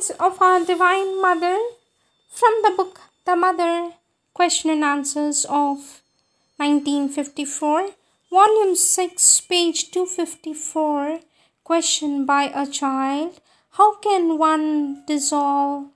words of our Divine Mother from the book The Mother Question and Answers of 1954, Volume 6, page 254. Question by a child How can one dissolve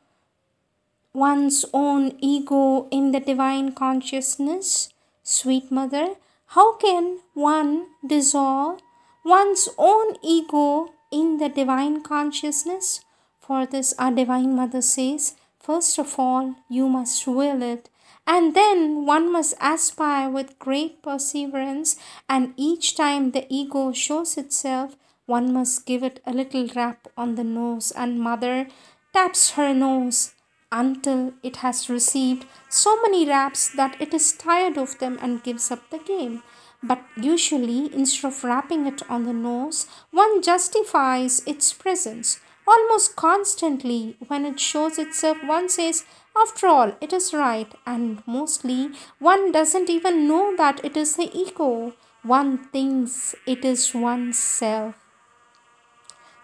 one's own ego in the divine consciousness? Sweet Mother, how can one dissolve one's own ego in the divine consciousness? For this, our Divine Mother says, first of all, you must will it, and then one must aspire with great perseverance, and each time the ego shows itself, one must give it a little rap on the nose, and Mother taps her nose until it has received so many raps that it is tired of them and gives up the game. But usually, instead of rapping it on the nose, one justifies its presence. Almost constantly, when it shows itself, one says, After all, it is right, and mostly one doesn't even know that it is the ego. One thinks it is oneself.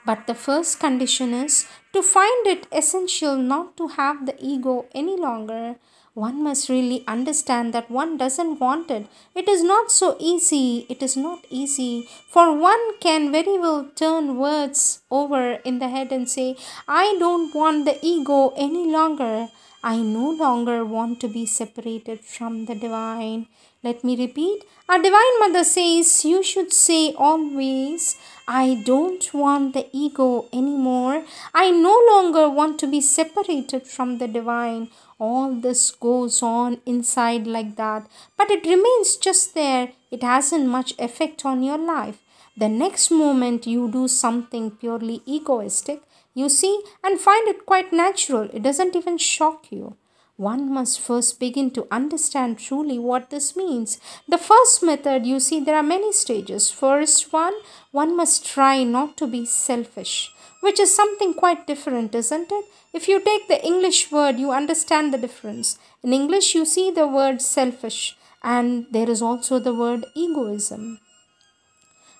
But the first condition is to find it essential not to have the ego any longer one must really understand that one doesn't want it. It is not so easy. It is not easy. For one can very well turn words over in the head and say, I don't want the ego any longer. I no longer want to be separated from the divine. Let me repeat. Our Divine Mother says you should say always, I don't want the ego anymore. I no longer want to be separated from the divine all this goes on inside like that, but it remains just there. It hasn't much effect on your life. The next moment you do something purely egoistic, you see, and find it quite natural. It doesn't even shock you. One must first begin to understand truly what this means. The first method, you see, there are many stages. First one, one must try not to be selfish which is something quite different, isn't it? If you take the English word, you understand the difference. In English, you see the word selfish, and there is also the word egoism.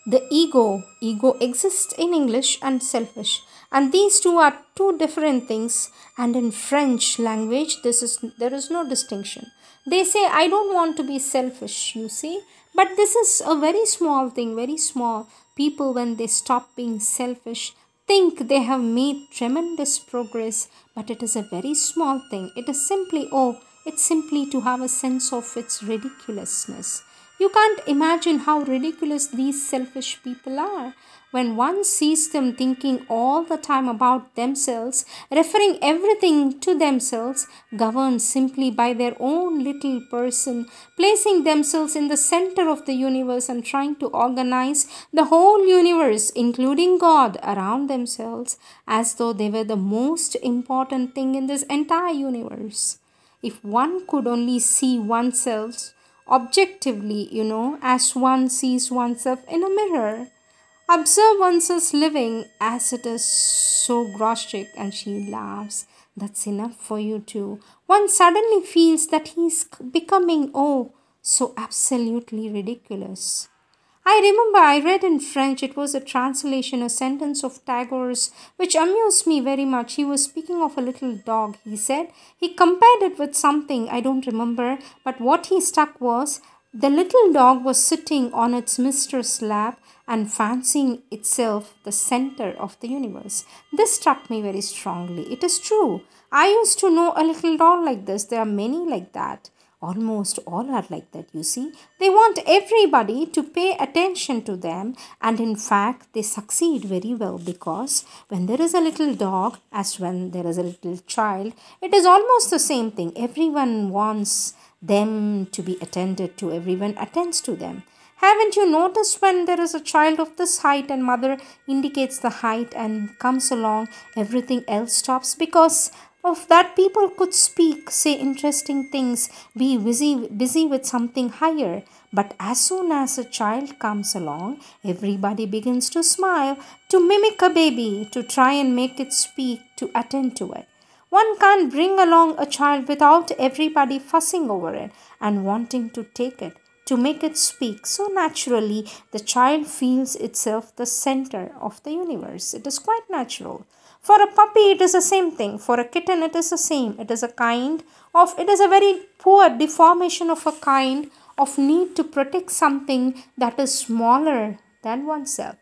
The ego, ego exists in English and selfish, and these two are two different things. And in French language, this is there is no distinction. They say, I don't want to be selfish, you see. But this is a very small thing, very small. People, when they stop being selfish, think they have made tremendous progress, but it is a very small thing. It is simply, oh, it's simply to have a sense of its ridiculousness. You can't imagine how ridiculous these selfish people are when one sees them thinking all the time about themselves, referring everything to themselves, governed simply by their own little person, placing themselves in the center of the universe and trying to organize the whole universe, including God, around themselves, as though they were the most important thing in this entire universe. If one could only see oneself objectively, you know, as one sees oneself in a mirror Observe oneself living as it is so grotesque and she laughs. That's enough for you too. One suddenly feels that he's becoming, oh, so absolutely ridiculous. I remember I read in French, it was a translation, a sentence of Tagore's, which amused me very much. He was speaking of a little dog, he said. He compared it with something, I don't remember, but what he stuck was the little dog was sitting on its mistress' lap and fancying itself the center of the universe. This struck me very strongly. It is true. I used to know a little doll like this. There are many like that. Almost all are like that, you see. They want everybody to pay attention to them, and in fact, they succeed very well because when there is a little dog, as when there is a little child, it is almost the same thing. Everyone wants them to be attended to, everyone attends to them. Haven't you noticed when there is a child of this height and mother indicates the height and comes along, everything else stops because of that people could speak, say interesting things, be busy, busy with something higher. But as soon as a child comes along, everybody begins to smile, to mimic a baby, to try and make it speak, to attend to it. One can't bring along a child without everybody fussing over it and wanting to take it to make it speak so naturally the child feels itself the center of the universe it is quite natural For a puppy, it is the same thing. For a kitten, it is the same. It is a kind of, it is a very poor deformation of a kind of need to protect something that is smaller than oneself.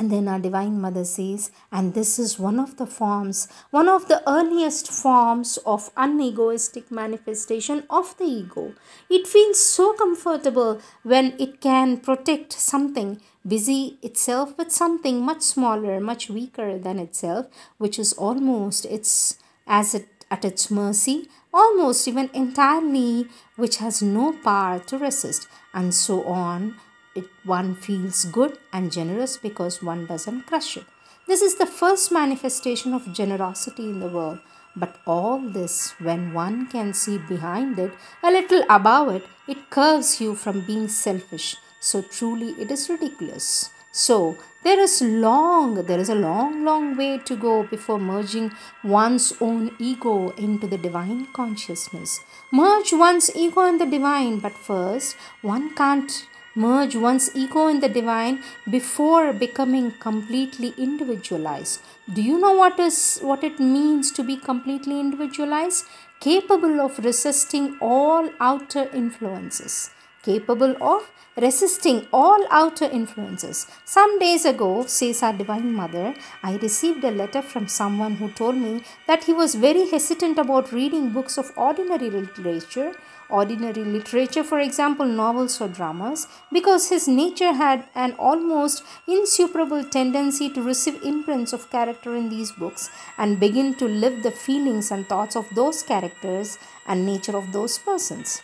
And then our Divine Mother says, and this is one of the forms, one of the earliest forms of unegoistic manifestation of the ego. It feels so comfortable when it can protect something, busy itself with something much smaller, much weaker than itself, which is almost its as it at its mercy, almost even entirely, which has no power to resist, and so on it one feels good and generous because one doesn't crush it. This is the first manifestation of generosity in the world. But all this, when one can see behind it, a little above it, it curves you from being selfish. So truly it is ridiculous. So there is long, there is a long, long way to go before merging one's own ego into the divine consciousness. Merge one's ego in the divine, but first one can't merge one's ego in the divine before becoming completely individualized. Do you know what is what it means to be completely individualized? Capable of resisting all outer influences. Capable of resisting all outer influences. Some days ago, says our Divine Mother, I received a letter from someone who told me that he was very hesitant about reading books of ordinary literature ordinary literature, for example, novels or dramas, because his nature had an almost insuperable tendency to receive imprints of character in these books and begin to live the feelings and thoughts of those characters and nature of those persons.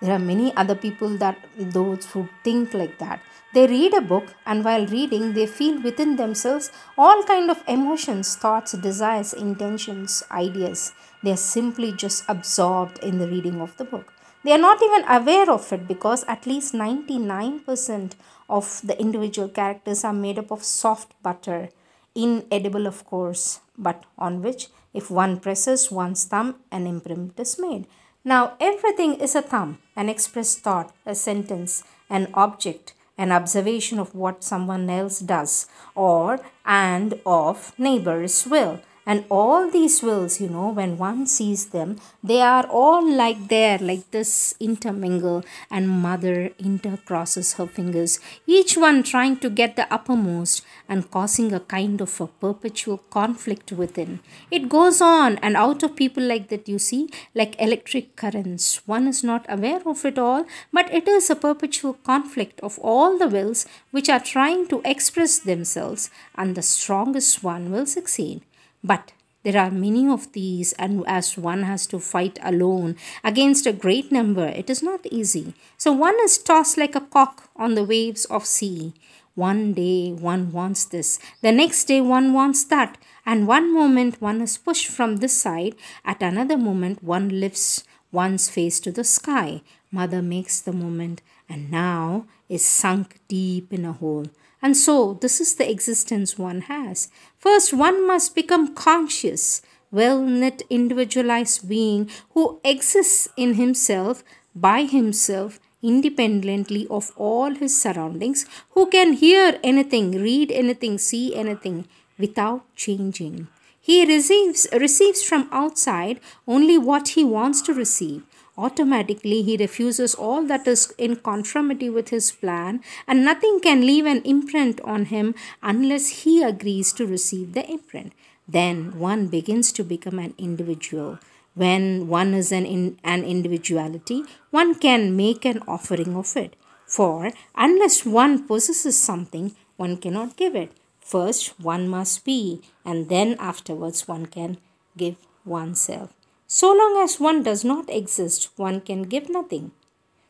There are many other people that those who think like that. They read a book and while reading they feel within themselves all kind of emotions, thoughts, desires, intentions, ideas. They are simply just absorbed in the reading of the book. They are not even aware of it because at least 99% of the individual characters are made up of soft butter, inedible of course, but on which if one presses one's thumb an imprint is made. Now, everything is a thumb, an expressed thought, a sentence, an object, an observation of what someone else does, or and of neighbor's will. And all these wills, you know, when one sees them, they are all like there, like this intermingle, and mother intercrosses her fingers, each one trying to get the uppermost and causing a kind of a perpetual conflict within. It goes on, and out of people like that, you see, like electric currents. One is not aware of it all, but it is a perpetual conflict of all the wills which are trying to express themselves, and the strongest one will succeed. But there are many of these, and as one has to fight alone against a great number, it is not easy. So one is tossed like a cock on the waves of sea. One day one wants this, the next day one wants that, and one moment one is pushed from this side, at another moment one lifts one's face to the sky. Mother makes the moment, and now is sunk deep in a hole. And so, this is the existence one has. First, one must become conscious, well knit, individualized being who exists in himself, by himself, independently of all his surroundings, who can hear anything, read anything, see anything without changing. He receives, receives from outside only what he wants to receive automatically he refuses all that is in conformity with his plan and nothing can leave an imprint on him unless he agrees to receive the imprint. Then one begins to become an individual. When one is an, in, an individuality one can make an offering of it. For unless one possesses something one cannot give it. First one must be and then afterwards one can give oneself so long as one does not exist, one can give nothing.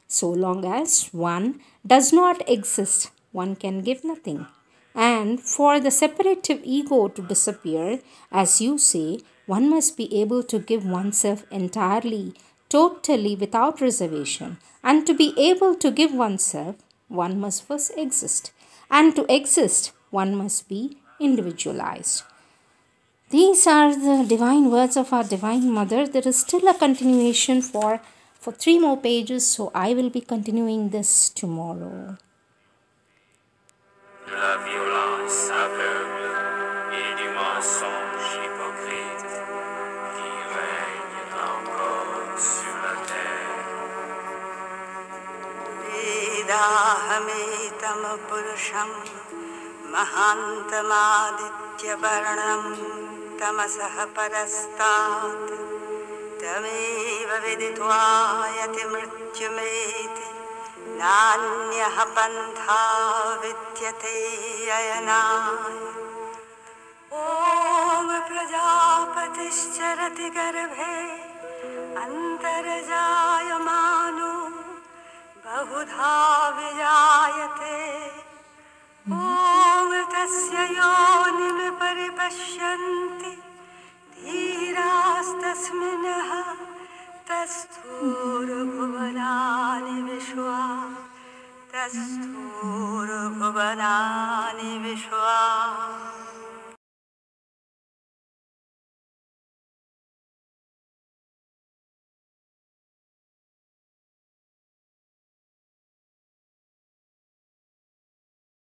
So long as one does not exist, one can give nothing. And for the separative ego to disappear, as you say, one must be able to give oneself entirely, totally without reservation. And to be able to give oneself, one must first exist. And to exist, one must be individualized. These are the divine words of our Divine Mother. There is still a continuation for, for three more pages, so I will be continuing this tomorrow. La violence aveugle et du mensonge hypocrite qui règne encore sur la terre. तमसः परस्तात् तमेव विदित्वा पन्था विद्यते अयनाय। ॐ प्रजापतिश्चरति गर्भे, अन्तर्जायमानो, बहुधा विजायते। ॐ तस्य योनिं परिपश्यन्ति। استنفست منها تستور قبل عالم شوى تستور قبل